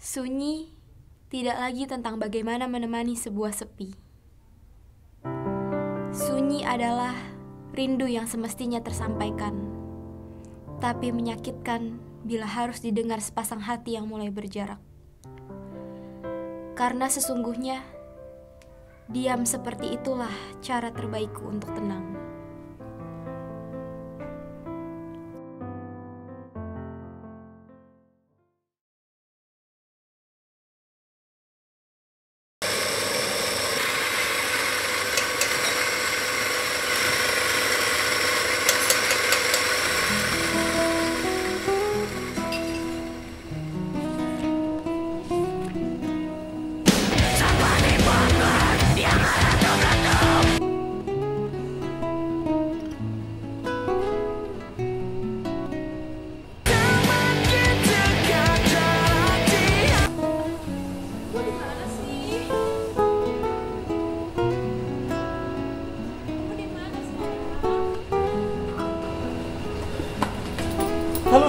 Sunyi tidak lagi tentang bagaimana menemani sebuah sepi. Sunyi adalah rindu yang semestinya tersampaikan, tapi menyakitkan bila harus didengar sepasang hati yang mulai berjarak. Karena sesungguhnya, diam seperti itulah cara terbaikku untuk tenang.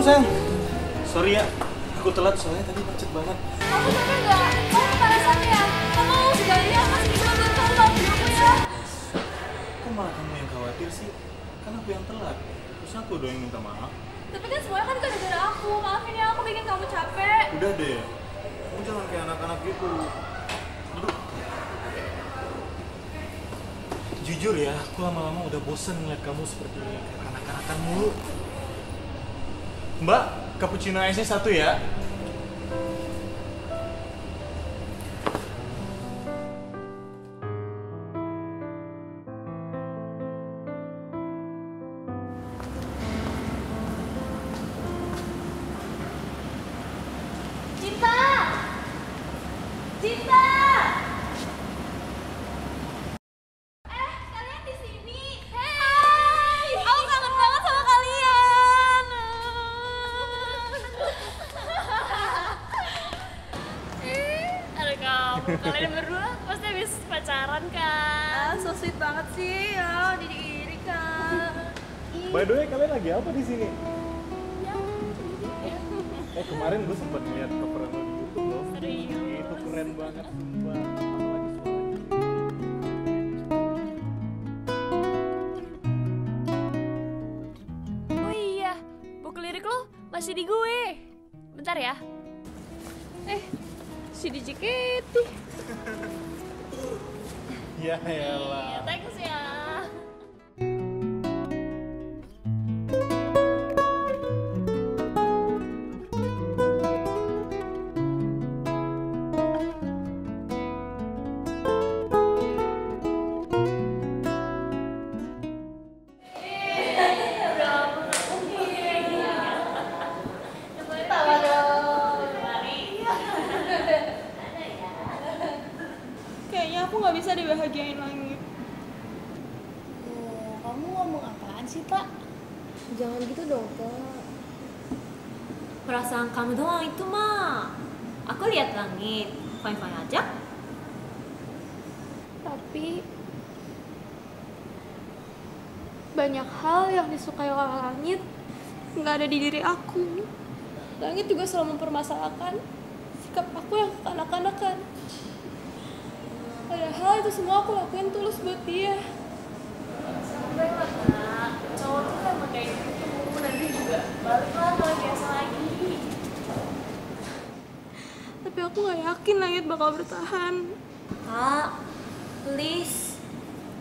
Halo sayang, sorry ya, aku telat soalnya tadi macet banget. Kamu capek nggak? Kamu kepanasan ya? Kamu sekalian masih bisa belum tahu nggak videoku ya? Kok malah kamu yang khawatir sih? Kan aku yang telat, terus aku dong yang minta maaf. Tapi kan semuanya kan gara-gara aku. Maafin ya, aku bikin kamu capek. Udah deh, kamu jangan kayak anak-anak gitu. Duduk. Jujur ya, aku lama-lama udah bosen ngeliat kamu seperti kayak anak-anakan mulu. Mbak, cappuccino esnya satu ya. Kalian berdua pasti habis pacaran kan? Ah, so sweet banget sih ya, jadi iri kan. By the way, kalian lagi apa di sini? Eh kemarin gue sempat lihat cover lo di YouTube loh. Serius? Itu keren banget, sumpah. Oh iya, buku lirik lo masih di gue. Bentar ya. Eh, si JKT. Ya Ya, elah. thanks ya. Dibahagiain langit. Oh, kamu ngomong apaan sih, Tak? Jangan gitu dong, Kak. Perasaan kamu doang itu mah. Aku lihat langit, fine-fine aja. Tapi banyak hal yang disukai oleh langit nggak ada di diri aku. Langit juga selalu mempermasalahkan sikap aku yang kekanak-kanakan. Padahal itu semua aku lakuin tulus buat dia. Sampai lah. Cowok tuh emang kayak gitu. Nanti juga balik lah kalau biasa lagi. Tapi aku nggak yakin langit bakal bertahan. Kak, please.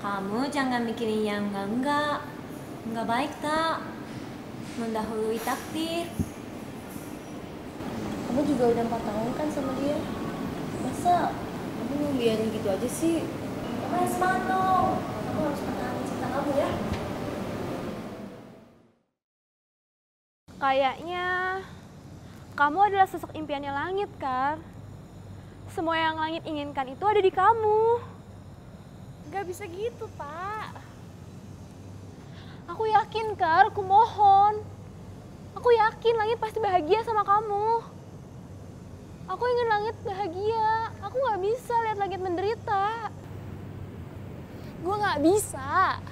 Kamu jangan mikirin yang enggak-enggak. Enggak baik, tak. Mendahului takdir. Kamu juga udah 4 tahun kan sama dia? Masa kamu membiarin gitu aja sih? Makanya semangat dong. Kamu harus pertahanin cinta kamu ya. Kayaknya kamu adalah sosok impiannya langit, kan? Semua yang langit inginkan itu ada di kamu. Gak bisa gitu, Pak. Aku yakin, Kar. Aku mohon. Aku yakin langit pasti bahagia sama kamu. Aku ingin langit bahagia. Aku gak bisa lihat langit menderita. Gue gak bisa.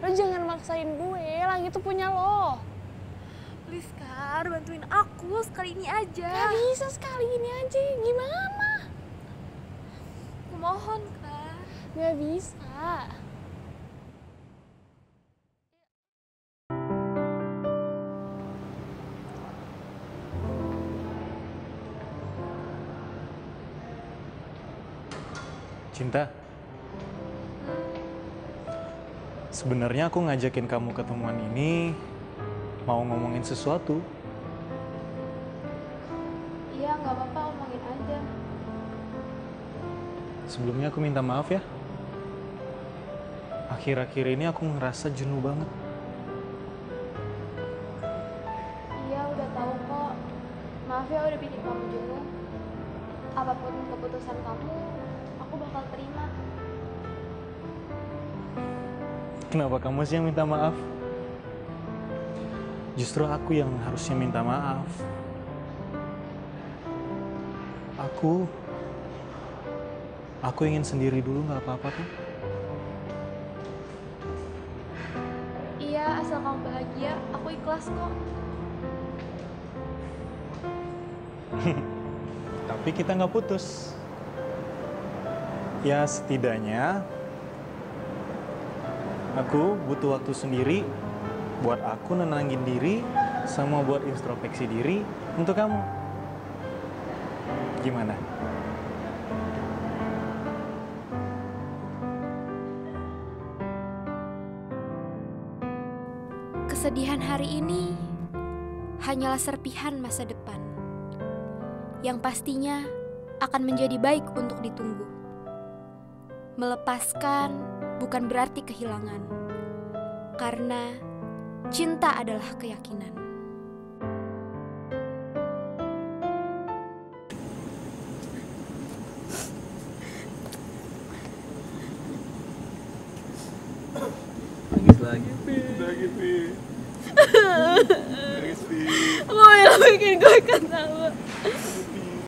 Lo jangan maksain gue, langit itu punya lo. Please Kar, bantuin aku sekali ini aja. Gak bisa sekali ini aja, gimana? Aku mohon Kar. Gak bisa. Cinta. Sebenarnya aku ngajakin kamu ketemuan ini mau ngomongin sesuatu. Iya, nggak apa-apa, omongin aja. Sebelumnya aku minta maaf ya. Akhir-akhir ini aku ngerasa jenuh banget. Iya, udah tahu kok. Maaf ya udah bikin kamu jenuh. Apa pun keputusan kamu, aku bakal terima. Kenapa kamu sih yang minta maaf? Justru aku yang harusnya minta maaf. Aku aku ingin sendiri dulu nggak apa-apa kan? Iya, asal kamu bahagia, aku ikhlas kok. Tapi kita nggak putus. Ya setidaknya aku butuh waktu sendiri buat aku nenangin diri sama buat introspeksi diri untuk kamu. Gimana? Kesedihan hari ini hanyalah serpihan masa depan yang pastinya akan menjadi baik untuk ditunggu. Melepaskan bukan berarti kehilangan, karena cinta adalah keyakinan. Nangis lagi, Pi. Nangis, Pi. Nangis, Pi. Lo yang bikin gue ketawa.